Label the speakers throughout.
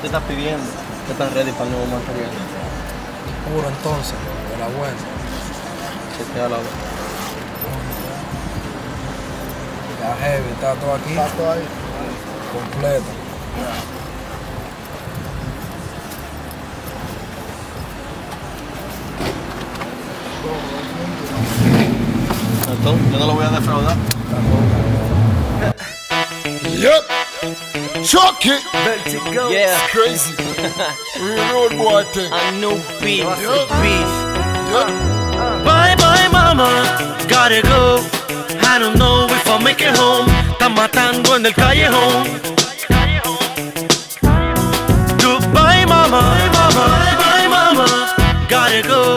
Speaker 1: gente está pidiendo que están ready para el nuevo material.
Speaker 2: Puro entonces, de la buena.
Speaker 1: Chequea la voz.
Speaker 2: Ya heavy, está todo aquí.
Speaker 3: Está todo ahí.
Speaker 2: Completo.
Speaker 1: Entonces, yo no lo voy a defraudar.
Speaker 3: Yep. Chuck it.
Speaker 4: Vertigo. Yeah,
Speaker 3: Crazy. Real road boy thing.
Speaker 4: a new beat.
Speaker 3: Yeah.
Speaker 4: beat.
Speaker 3: Yep.
Speaker 4: Bye bye mama, gotta go. I don't know if I'll make it home. Están matando en el callejón. Goodbye mama, mama, bye mama, gotta go.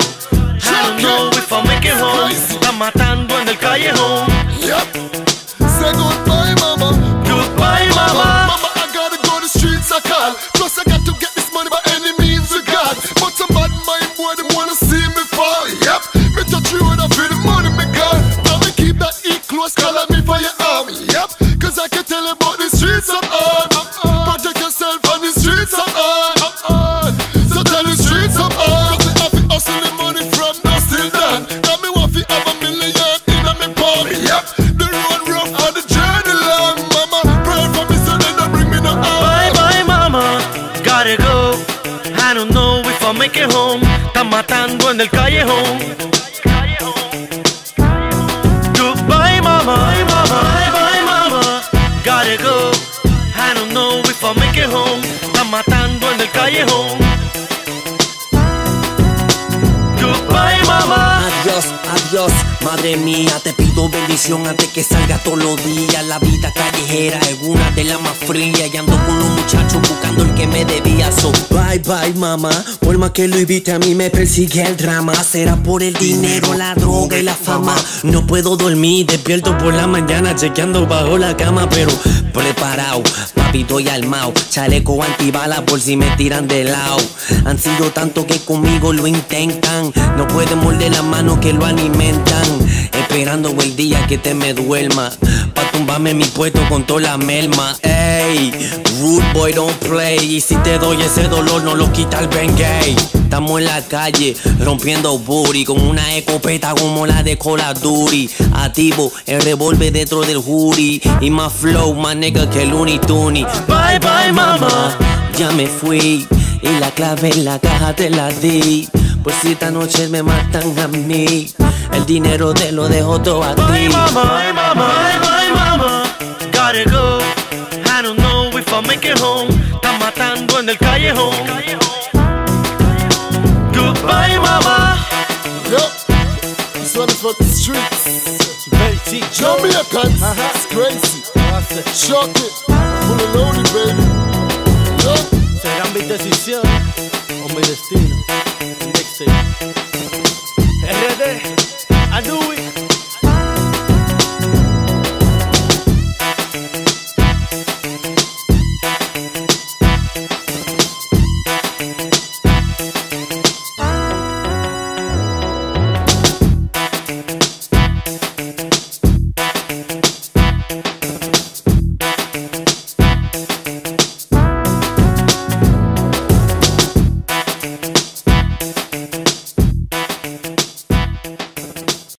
Speaker 4: I don't know if I'll make it home. Están matando en el callejón.
Speaker 3: I don't
Speaker 4: know if I'll make it home. Están matando en el callejón. Goodbye mama, bye mama, bye bye mama, gotta go. I don't know if I'll make it home. Están matando en el callejón.
Speaker 5: Madre mía, te pido bendición antes que salga todos los días. La vida callejera es una de las más frías. Y ando con los muchachos buscando el que me debía. So, bye bye, mamá. Por más que lo invite, a mí me persigue el drama. Será por el dinero, la droga y la fama. No puedo dormir, despierto por la mañana chequeando bajo la cama, pero preparado, papito y almao. Chaleco antibala por si me tiran de lado. Han sido tanto que conmigo lo intentan. No pueden morder las manos que lo alimentan. Esperando el día que te me duerma. Pa' tumbarme mi puesto con toda la merma. Ey, rude boy don't play. Y si te doy ese dolor, no lo quita el Bengay. Estamos en la calle, rompiendo booty. Con una escopeta como la de of Duty. Activo, el revólver dentro del jury. Y más flow, más nigga que Looney Tunes. Bye bye, mama. Ya me fui. Y la clave en la caja te la di. Pues si esta noche me matan a mí. El dinero te lo dejo todo a
Speaker 4: Bye
Speaker 5: ti.
Speaker 4: mama, bye mama, bye bye mama, gotta go. I don't know if I'll make it home. Están matando en el callejón. Goodbye mama.
Speaker 3: Yep. This one is for the streets. Jamaicans. It's crazy. Chuck it. Full of loaded, baby. Yep.
Speaker 1: Será mi decisión o mi destino. Mixtape. I do it.